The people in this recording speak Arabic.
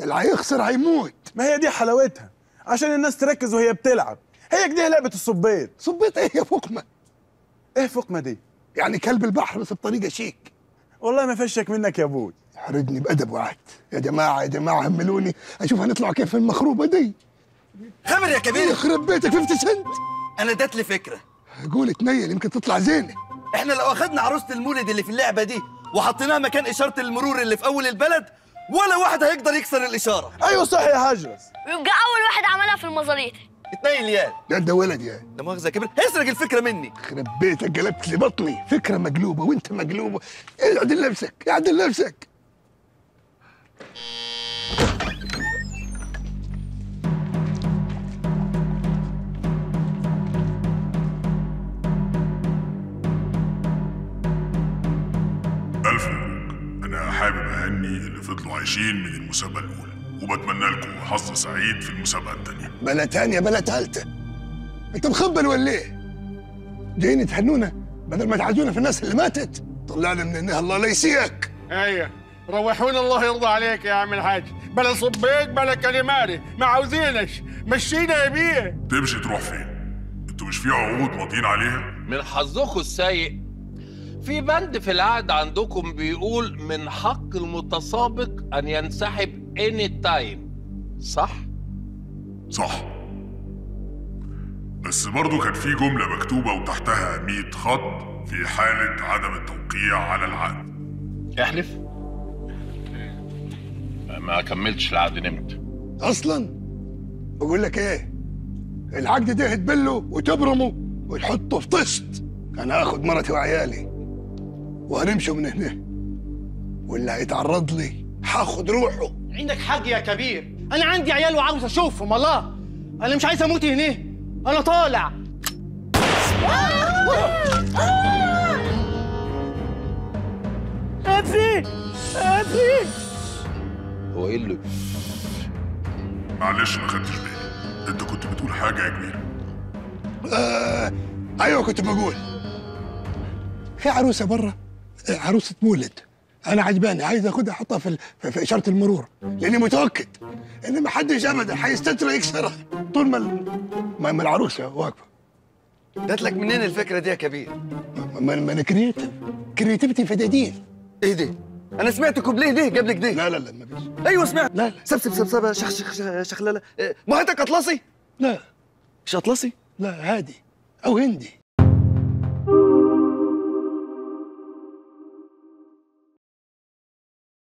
اللي هيخسر هيموت. ما هي دي حلاوتها. عشان الناس تركز وهي بتلعب. هي كده لعبة الصبيط. صبيت إيه يا فقمه إيه فقمه دي؟ يعني كلب البحر بس بطريقة شيك. والله ما فشك منك يا أبوي حرجني بأدب وعد يا جماعة يا جماعة هملوني. أشوف هنطلع كيف في المخروبة دي. خبر يا كبير. يخرب بيتك 50 سنت. أنا جات لي فكرة. قول تنيل يمكن تطلع زينة. إحنا لو اخدنا عروسة المولد اللي في اللعبة دي وحطيناها مكان إشارة المرور اللي في أول البلد ولا واحد هيقدر يكسر الإشارة. أيوه صح يا هجرس ويبقى أول واحد عملها في المزاريط اتنين يال ده ده ولد يا. ده مؤاخذة يا كبير. هيسرق الفكرة مني. يخرب بيتك قلبت لي بطني. فكرة مقلوبة وأنت مقلوبة. اعدل نفسك. اعدل نفسك. ألف مبروك أنا حابب أهني اللي فضلوا عايشين من المسابقة الأولى وبتمنى لكم حظ سعيد في المسابقة التانية. بلا تانية بلا تالتة أنت مخبل ولا إيه؟ جايين تهنونا بدل ما تعزونا في الناس اللي ماتت. طلعنا من إنها الله لا يسيك أيوه. روحونا الله يرضى عليك يا عم الحاج. بلا صبيك بلا كلماري. ما عاوزينش. مشينا يا بيه. تمشي تروح فين؟ أنتوا مش في عقود ماضيين عليها؟ من حظكم السيء في بند في العقد عندكم بيقول من حق المتسابق أن ينسحب اني تايم صح؟ صح. بس برضه كان في جملة مكتوبة وتحتها 100 خط في حالة عدم التوقيع على العقد احلف. ما كملتش العقد نمت. أصلا؟ بقول لك إيه؟ العقد ده تبله وتبرمه وتحطه في طست. أنا هاخد مرتي وعيالي. وهنمشوا من هنا. واللي هيتعرض لي هاخد روحه. عندك حق يا كبير. أنا عندي عيال وعاوز أشوفهم الله. أنا مش عايز أموت هنا. أنا طالع. أفري! أفري! هو إيه اللي معلش ما خدتش بالي. أنت كنت بتقول حاجة يا كبير؟ آه أيوه كنت بقول. في عروسة بره عروسة مولد. أنا عجباني عايز أخدها أحطها في, في في إشارة المرور. لأني متاكد ان ما حدش ابدا هيستتر يكسرها طول ما ما العروسة واقفة. جات لك منين الفكرة دي يا كبير؟ ما- ما أنا creative creativity فدادين إيه دي؟ أنا سمعت كوبليه ده قبل كده لا لا لا ما فيش. أيوه سمعت. لا لا. سبسب سبسبه شخ شخ شخ شخلله إيه، ما هيتك أطلسي؟ لا. مش أطلسي؟ لا هادي أو هندي.